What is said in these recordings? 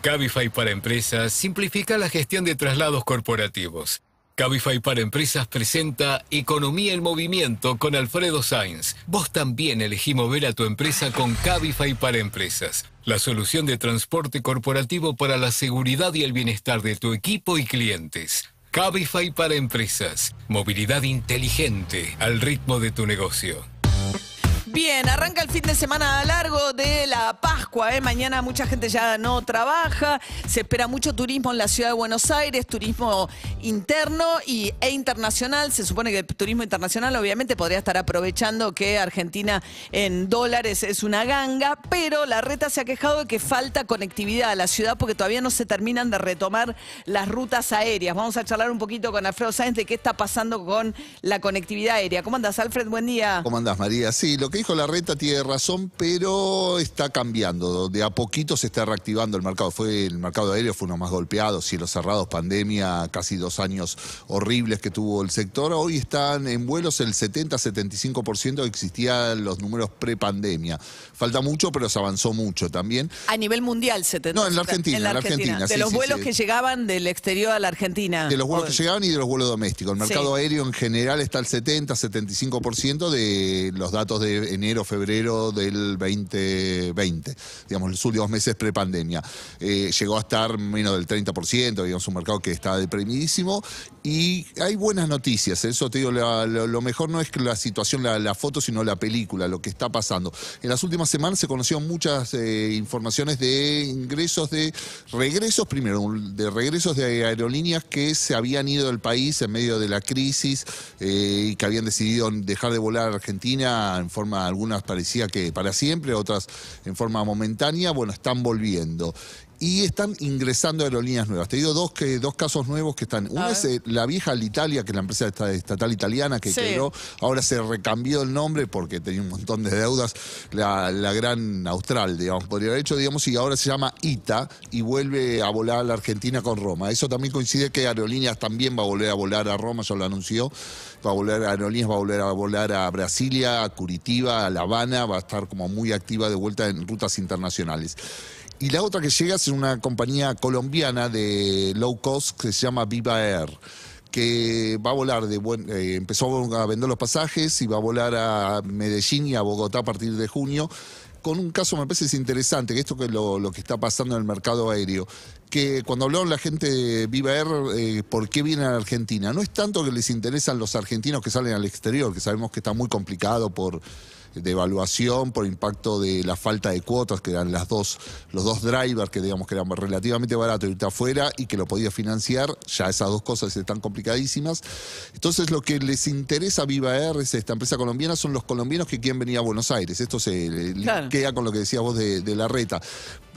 Cabify para Empresas simplifica la gestión de traslados corporativos. Cabify para Empresas presenta Economía en Movimiento con Alfredo Sainz. Vos también elegí mover a tu empresa con Cabify para Empresas, la solución de transporte corporativo para la seguridad y el bienestar de tu equipo y clientes. Cabify para Empresas, movilidad inteligente al ritmo de tu negocio. Bien, arranca el fin de semana largo de la Pascua. ¿eh? Mañana mucha gente ya no trabaja. Se espera mucho turismo en la ciudad de Buenos Aires, turismo interno y, e internacional. Se supone que el turismo internacional obviamente podría estar aprovechando que Argentina en dólares es una ganga, pero la reta se ha quejado de que falta conectividad a la ciudad porque todavía no se terminan de retomar las rutas aéreas. Vamos a charlar un poquito con Alfredo Sáenz de qué está pasando con la conectividad aérea. ¿Cómo andas, Alfred? Buen día. ¿Cómo andas, María? Sí, lo que dijo la reta tiene razón, pero está cambiando. De a poquito se está reactivando el mercado. Fue el mercado aéreo fue uno más golpeado, cielos cerrados, pandemia, casi dos años horribles que tuvo el sector. Hoy están en vuelos el 70-75% existían los números pre-pandemia. Falta mucho, pero se avanzó mucho también. A nivel mundial, 70. No, en la Argentina, en la Argentina. de los vuelos que llegaban del exterior a la Argentina. De los vuelos que llegaban y de los vuelos domésticos. El mercado aéreo en general está al 70-75% de los datos de enero, febrero del 2020, digamos, los últimos meses prepandemia. Eh, llegó a estar menos del 30%, digamos, un mercado que está deprimidísimo. Y hay buenas noticias, eso te digo, lo, mejor no es la situación, la, foto, sino la película, lo que está pasando. En las últimas semanas se conocieron muchas eh, informaciones de ingresos, de regresos, primero, de regresos de aerolíneas que se habían ido del país en medio de la crisis eh, y que habían decidido dejar de volar a Argentina en forma algunas parecía que para siempre, otras en forma momentánea, bueno, están volviendo y están ingresando aerolíneas nuevas. Te digo dos, que, dos casos nuevos que están. Uno es eh, la vieja Alitalia, que es la empresa estatal italiana que quedó, ahora se recambió el nombre porque tenía un montón de deudas, la, gran Austral, digamos, podría haber hecho, digamos, y ahora se llama ITA y vuelve a volar a la Argentina con Roma. Eso también coincide que Aerolíneas también va a volver a volar a Roma, ya lo anunció, va a volver, Aerolíneas va a volver a volar a Brasilia, a Curitiba, a La Habana, va a estar como muy activa de vuelta en rutas internacionales. Y la otra que llega es una compañía colombiana de low cost que se llama Viva Air que va a volar de eh, empezó a vender los pasajes y va a volar a Medellín y a Bogotá a partir de junio con un caso me parece interesante, que esto que es lo, que está pasando en el mercado aéreo, que cuando hablaron la gente de Viva Air, eh, ¿por qué vienen a Argentina? No es tanto que les interesan los argentinos que salen al exterior, que sabemos que está muy complicado por de evaluación por impacto de la falta de cuotas, que eran las dos, los dos drivers que digamos que eran relativamente baratos irte afuera y que lo podía financiar, ya esas dos cosas están complicadísimas. Entonces lo que les interesa a Viva Air, esta empresa colombiana, son los colombianos que quieren venir a Buenos Aires. Esto se queda con lo que decías vos de, la reta.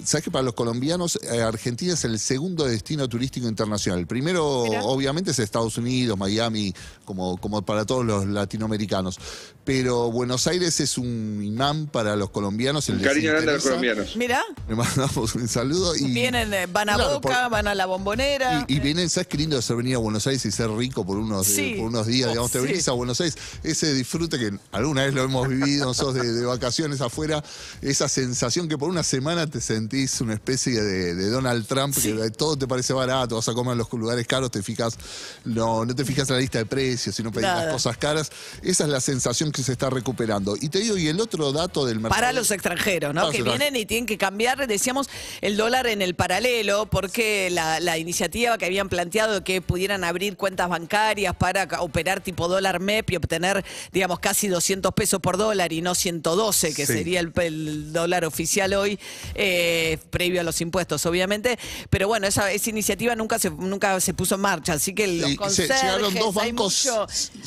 ¿Sabes que para los colombianos eh, Argentina es el segundo destino turístico internacional? El primero, obviamente, es Estados Unidos, Miami, como, como para todos los latinoamericanos. Pero Buenos Aires es un imán para los colombianos. El cariño grande a los colombianos. Mira. Le mandamos un saludo. Y, vienen, eh, van a Boca, van a la bombonera. Y, vienen, ¿sabes qué lindo de ser venir a Buenos Aires y ser rico por unos, eh, por unos días? Digamos, te venís a Buenos Aires, ese disfrute que alguna vez lo hemos vivido nosotros de, vacaciones afuera, esa sensación que por una semana te sentís una especie de, Donald Trump, que todo te parece barato, vas a comer en los lugares caros, te fijas, no, no te fijas en la lista de precios, sino pedís las cosas caras. Esa es la sensación que se está recuperando. Y te digo, y el otro dato del mercado. Para los extranjeros, ¿no? que vienen y tienen que cambiar, decíamos, el dólar en el paralelo, porque la, iniciativa que habían planteado de que pudieran abrir cuentas bancarias para operar tipo dólar MEP y obtener, digamos, casi 200 pesos por dólar y no 112, que sería el, dólar oficial hoy, eh, previo a los impuestos, obviamente. Pero bueno, esa, esa iniciativa nunca se, nunca se puso en marcha, así que los conserjes, dos bancos.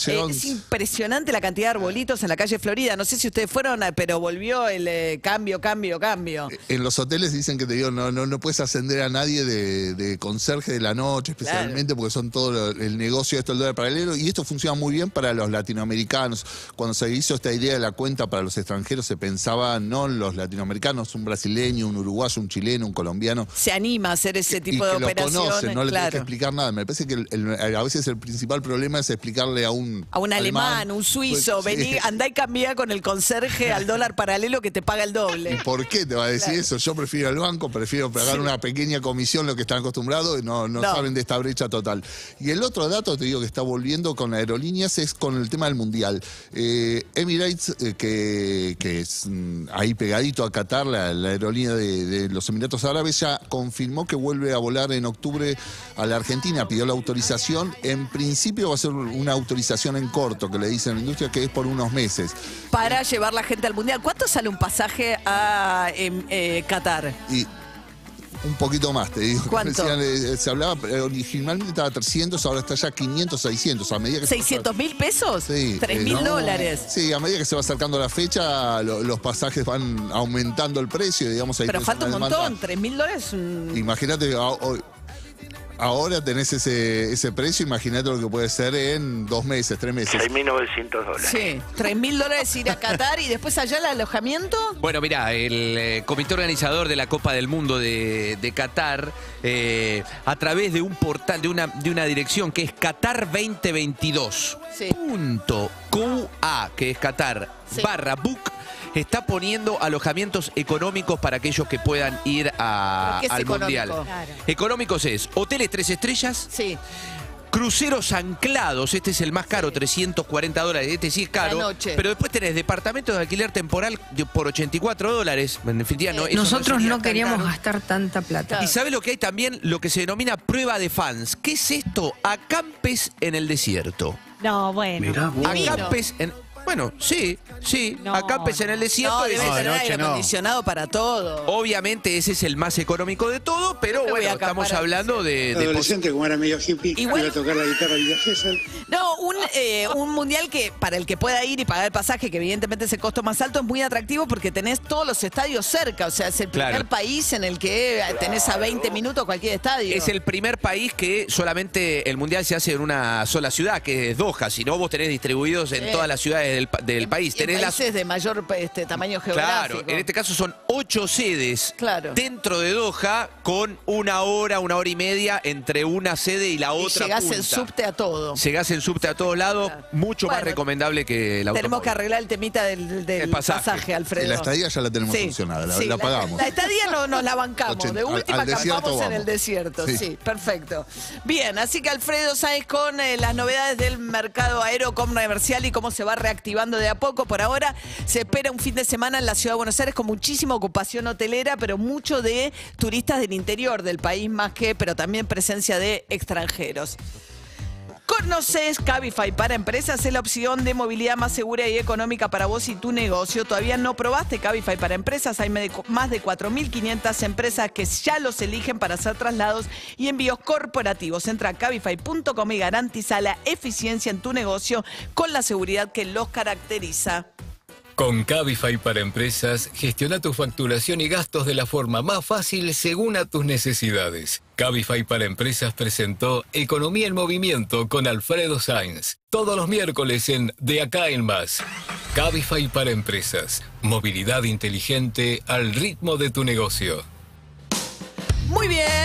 Eh, es impresionante la cantidad de arbolitos en la calle Florida. No sé si ustedes fueron, pero volvió el eh, cambio, cambio, cambio. Eh, en los hoteles dicen que te digo, no, no, no puedes ascender a nadie de, conserje de la noche, especialmente porque son todo el negocio de esto, el dólar paralelo, y esto funciona muy bien para los latinoamericanos. Cuando se hizo esta idea de la cuenta para los extranjeros, se pensaba no en los latinoamericanos, un brasileño, un uruguayo uruguayo, un chileno, un colombiano. Se anima a hacer ese tipo y de que operaciones. Lo conocen, no le claro. tenés que explicar nada. Me parece que a veces el principal problema es explicarle a un. A un alemán, un suizo, Pues, vení, sí. andá y cambia con el conserje al dólar paralelo que te paga el doble. ¿Por qué te va a decir Claro. eso? Yo prefiero el banco, prefiero pagar Sí. una pequeña comisión, lo que están acostumbrados, y no, no, No. saben de esta brecha total. Y el otro dato, te digo, que está volviendo con aerolíneas es con el tema del Mundial. Eh, Emirates, eh, que, que es mm, ahí pegadito a Qatar, la, la aerolínea de, de los Emiratos Árabes, ya confirmó que vuelve a volar en octubre a la Argentina, pidió la autorización. En principio va a ser una autorización en corto, que le dicen en la industria, que es por unos meses. Para llevar la gente al mundial. ¿Cuánto sale un pasaje a em, eh, Qatar? Y un poquito más, te digo. ¿Cuánto? Decían, eh, se hablaba, eh, originalmente estaba 300, ahora está ya 500, 600. A medida que se va ¿600 mil pesos? Sí, 3 eh, mil no. dólares. Sí, a medida que se va acercando la fecha, lo- los pasajes van aumentando el precio, digamos. ahí Pero falta un montón. 3 mil dólares. Imagínate, a- hoy- ahora tenés ese, ese precio, imagínate lo que puede ser en dos meses, tres meses. 6.900 dólares. Sí, 3 mil dólares ir a Qatar y después allá el alojamiento. Bueno, mira, el eh, comité organizador de la Copa del Mundo de, de Qatar, eh, a través de un portal, de una, de una dirección que es Qatar 2022. Sí. Punto QA, que es Qatar, Sí. barra book, está poniendo alojamientos económicos para aquellos que puedan ir a- ¿Pero qué es al económico? Mundial. Claro. Económicos es hoteles tres estrellas, Sí. Cruceros anclados, este es el más caro, 340 dólares, este sí es caro. Noche. Pero después tenés departamentos de alquiler temporal por 84 dólares. En definitiva, no, Eh, eso Nosotros no queríamos caro. gastar tanta plata. Claro. Y sabe lo que hay también, lo que se denomina prueba de fans. ¿Qué es esto? Acampes en el desierto. No, bueno. Divino. Acampes en. Bueno, sí, sí. No, acampes en el desierto. No, es- debe tener noche aire no. acondicionado para todo. Obviamente ese es el más económico de todo, pero bueno, acampar estamos al hablando de, de pos- adolescente, como era medio hippie, Igual- iba a tocar la guitarra Villa Gesell. No, un, eh, un mundial que para el que pueda ir y pagar el pasaje, que evidentemente es el costo más alto, es muy atractivo porque tenés todos los estadios cerca. O sea, es el primer Claro. país en el que tenés a 20 minutos cualquier estadio. Es el primer país que solamente el mundial se hace en una sola ciudad, que es Doha. Si no, vos tenés distribuidos en todas las ciudades del, del En- país. en Tenés las países de mayor este, tamaño geográfico. Claro, en este caso son ocho sedes Claro. dentro de Doha con una hora, una hora y media entre una sede y la y otra. llegás punta. en subte a todo. Llegás en subte a todos lados, mucho más recomendable que la Tenemos que arreglar el temita del, del El pasaje. pasaje. Alfredo. La estadía ya la tenemos solucionada, la- la pagamos. La, estadía no nos la bancamos. Ochenta- de al- última al desierto acampamos en vamos. el desierto. Sí. Sí. perfecto. Bien, así que Alfredo Sáenz con eh, las novedades del mercado aéreo comercial y cómo se va reactivando de a poco. Por ahora se espera un fin de semana en la ciudad de Buenos Aires con muchísima ocupación hotelera, pero mucho de turistas del interior del país más que, pero también presencia de extranjeros. ¿Conoces Cabify para empresas? Es la opción de movilidad más segura y económica para vos y tu negocio. ¿Todavía no probaste Cabify para empresas? Hay más de 4.500 empresas que ya los eligen para hacer traslados y envíos corporativos. Entra a cabify.com y garantiza la eficiencia en tu negocio con la seguridad que los caracteriza. Con Cabify para empresas, gestiona tu facturación y gastos de la forma más fácil según a tus necesidades. Cabify para empresas presentó Economía en Movimiento con Alfredo Sainz. Todos los miércoles en De Acá en Más. Cabify para empresas. Movilidad inteligente al ritmo de tu negocio. Muy bien.